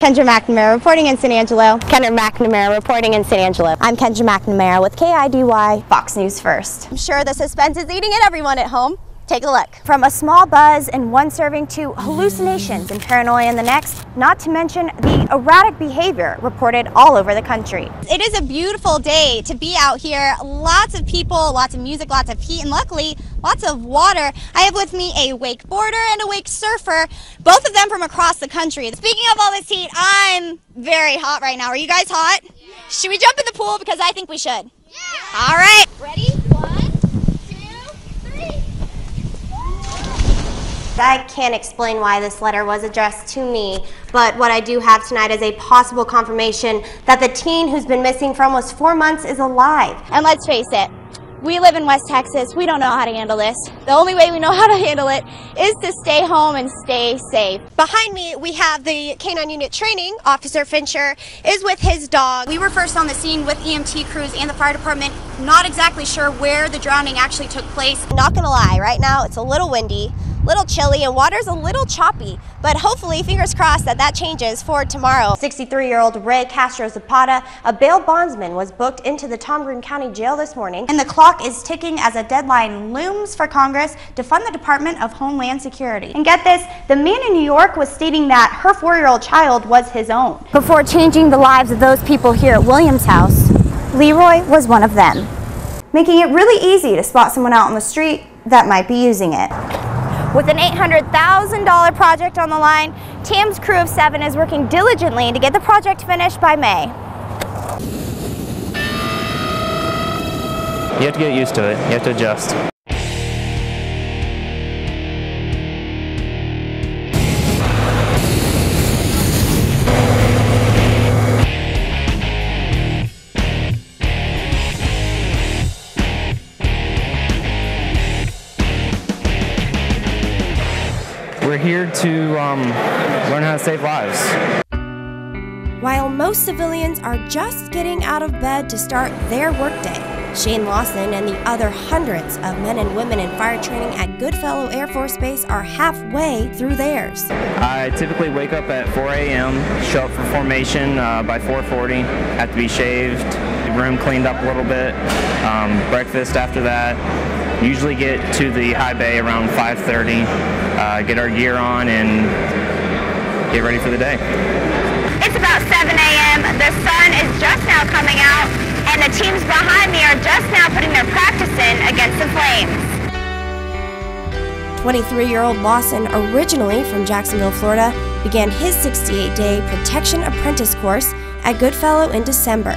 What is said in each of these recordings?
Kendra McNamara reporting in San Angelo. Kendra McNamara reporting in San Angelo. I'm Kendra McNamara with KIDY Fox News First. I'm sure the suspense is eating at everyone at home. Take a look. From a small buzz in one serving to hallucinations and paranoia in the next, not to mention the erratic behavior reported all over the country. It is a beautiful day to be out here. Lots of people, lots of music, lots of heat, and luckily, lots of water. I have with me a wakeboarder and a wake surfer, both of them from across the country. Speaking of all this heat, I'm very hot right now. Are you guys hot? Yeah. Should we jump in the pool? Because I think we should. Yeah. All right. Ready? I can't explain why this letter was addressed to me, but what I do have tonight is a possible confirmation that the teen who's been missing for almost four months is alive. And let's face it, we live in West Texas. We don't know how to handle this. The only way we know how to handle it is to stay home and stay safe. Behind me, we have the Canine Unit Training. Officer Fincher is with his dog. We were first on the scene with EMT crews and the fire department. Not exactly sure where the drowning actually took place. Not gonna lie, right now it's a little windy little chilly and water's a little choppy, but hopefully, fingers crossed that that changes for tomorrow. 63-year-old Ray Castro Zapata, a bail bondsman, was booked into the Tom Green County Jail this morning. And the clock is ticking as a deadline looms for Congress to fund the Department of Homeland Security. And get this, the man in New York was stating that her four-year-old child was his own. Before changing the lives of those people here at Williams House, Leroy was one of them, making it really easy to spot someone out on the street that might be using it. With an $800,000 project on the line, TAM's crew of seven is working diligently to get the project finished by May. You have to get used to it. You have to adjust. We're here to um, learn how to save lives. While most civilians are just getting out of bed to start their workday, Shane Lawson and the other hundreds of men and women in fire training at Goodfellow Air Force Base are halfway through theirs. I typically wake up at 4 a.m., show up for formation uh, by 4.40, have to be shaved, the room cleaned up a little bit, um, breakfast after that, usually get to the high bay around 5.30, uh, get our gear on and get ready for the day. It's about 7 a.m. The sun is just now coming out and the teams behind me are just now putting their practice in against the flames. 23-year-old Lawson, originally from Jacksonville, Florida, began his 68-day protection apprentice course at Goodfellow in December.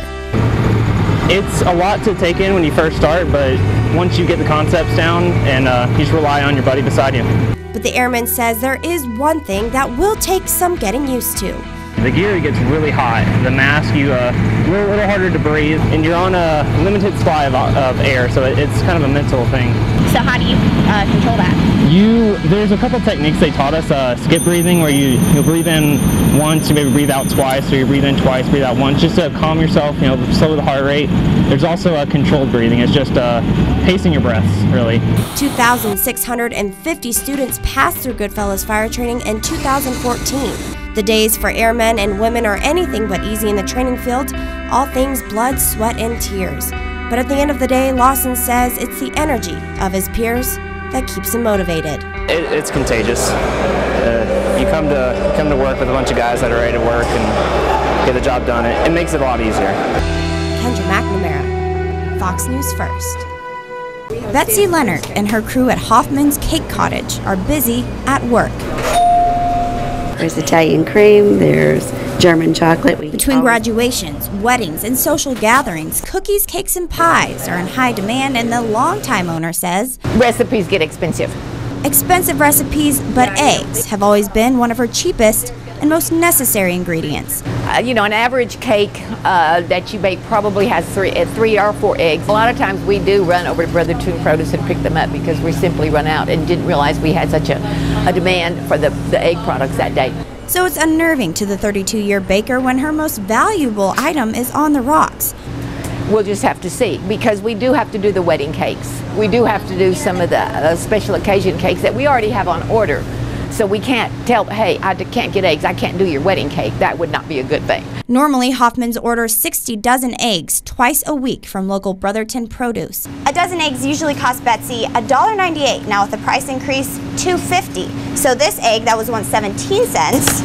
It's a lot to take in when you first start, but once you get the concepts down and uh, you just rely on your buddy beside you. But the airman says there is one thing that will take some getting used to. The gear gets really hot. The mask, you uh, a little, little harder to breathe, and you're on a limited supply of, of air, so it's kind of a mental thing. So how do you uh, control that? You, there's a couple techniques they taught us. Uh, skip breathing, where you you breathe in once, you maybe breathe out twice, or you breathe in twice, breathe out once, just to calm yourself. You know, slow the heart rate. There's also a controlled breathing. It's just uh, pacing your breaths, really. 2,650 students passed through Goodfellows fire training in 2014. The days for airmen and women are anything but easy in the training field, all things blood, sweat, and tears. But at the end of the day, Lawson says it's the energy of his peers that keeps him motivated. It, it's contagious. Uh, you come to you come to work with a bunch of guys that are ready to work and get the job done. It, it makes it a lot easier. Kendra McNamara, Fox News First. Betsy Leonard and her crew at Hoffman's Cake Cottage are busy at work. There's Italian cream, there's German chocolate. We Between graduations, weddings, and social gatherings, cookies, cakes, and pies are in high demand, and the longtime owner says recipes get expensive. Expensive recipes, but eggs have always been one of her cheapest and most necessary ingredients. Uh, you know, an average cake uh, that you bake probably has three, uh, three or four eggs. A lot of times we do run over to Brotherton Produce and pick them up because we simply run out and didn't realize we had such a, a demand for the, the egg products that day. So it's unnerving to the 32 year baker when her most valuable item is on the rocks. We'll just have to see because we do have to do the wedding cakes. We do have to do some of the uh, special occasion cakes that we already have on order. So we can't tell, hey, I can't get eggs, I can't do your wedding cake. That would not be a good thing. Normally, Hoffman's orders 60 dozen eggs twice a week from local Brotherton Produce. A dozen eggs usually cost Betsy $1.98. Now with the price increase, $2.50. So this egg that was once 17 cents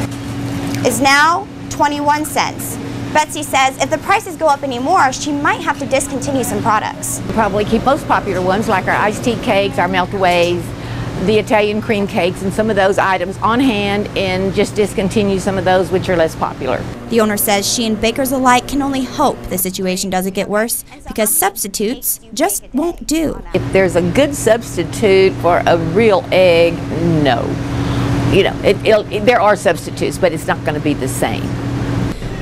is now 21 cents. Betsy says if the prices go up anymore, she might have to discontinue some products. Probably keep most popular ones like our iced tea cakes, our meltaways, the Italian cream cakes, and some of those items on hand and just discontinue some of those which are less popular. The owner says she and bakers alike can only hope the situation doesn't get worse because substitutes just won't do. If there's a good substitute for a real egg, no. You know, it, it'll- it, there are substitutes, but it's not going to be the same.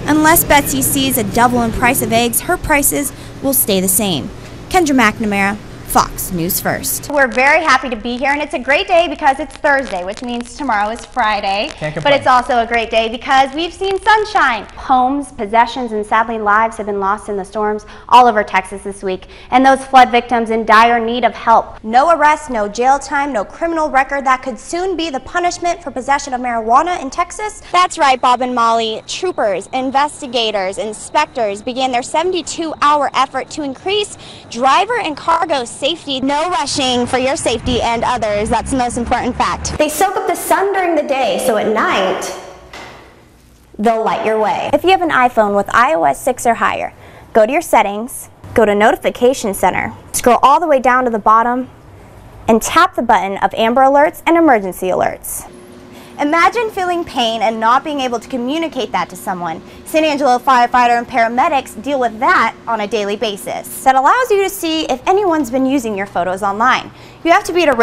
Unless Betsy sees a double in price of eggs, her prices will stay the same. Kendra McNamara, Fox News First. We're very happy to be here, and it's a great day because it's Thursday, which means tomorrow is Friday. But it's also a great day because we've seen sunshine. Homes, possessions, and sadly lives have been lost in the storms all over Texas this week, and those flood victims in dire need of help. No arrest, no jail time, no criminal record. That could soon be the punishment for possession of marijuana in Texas. That's right, Bob and Molly. Troopers, investigators, inspectors began their 72 hour effort to increase driver and cargo safety. No rushing for your safety and others. That's the most important fact. They soak up the sun during the day, so at night, they'll light your way. If you have an iPhone with iOS 6 or higher, go to your settings, go to Notification Center, scroll all the way down to the bottom, and tap the button of Amber Alerts and Emergency Alerts. Imagine feeling pain and not being able to communicate that to someone. San Angelo firefighter and paramedics deal with that on a daily basis. That allows you to see if anyone's been using your photos online. You have to be at a